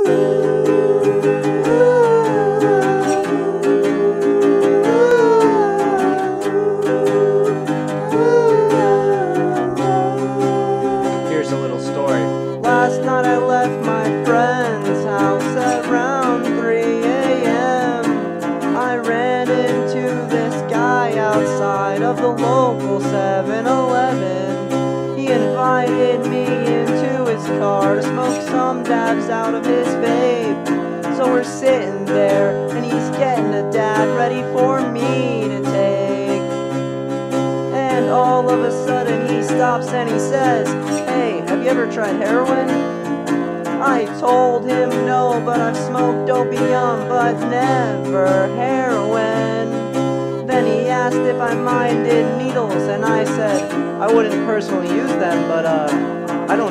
Here's a little story. Last night I left my friend's house at around 3 a.m. I ran into this guy outside of the local 7 Eleven. He invited me his car to smoke some dabs out of his vape. So we're sitting there, and he's getting a dab ready for me to take. And all of a sudden he stops and he says, Hey, have you ever tried heroin? I told him no, but I've smoked opium, but never heroin. Then he asked if I minded needles, and I said I wouldn't personally use them, but uh,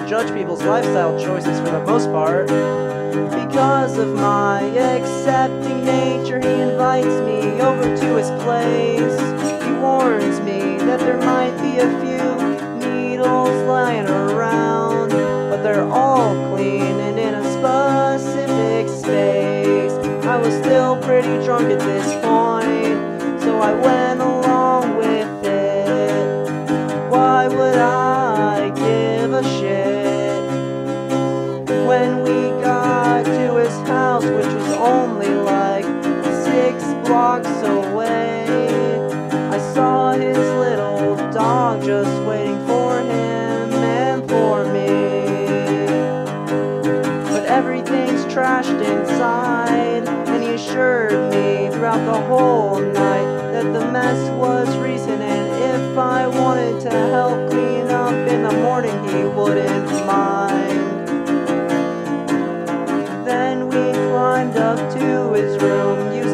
judge people's lifestyle choices for the most part. Because of my accepting nature, he invites me over to his place. He warns me that there might be a few needles lying around, but they're all clean and in a specific space. I was still pretty drunk at this point, so I went along with it. Why would I give a shit? Trashed inside, and he assured me throughout the whole night that the mess was recent, and if I wanted to help clean up in the morning, he wouldn't mind. Then we climbed up to his room. Using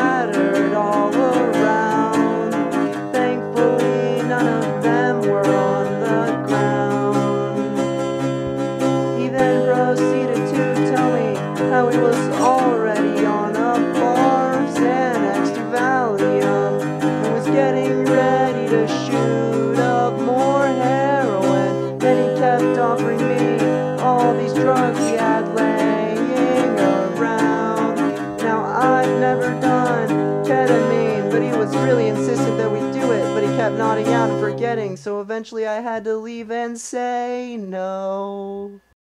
scattered all around. Thankfully, none of them were on the ground. He then proceeded two tell me how he was already on a bar of Xanax to Valium and was getting ready to shoot up more heroin. Then he kept offering me all these drugs he had laying around. Now I've never done nodding and forgetting, so eventually I had to leave and say no.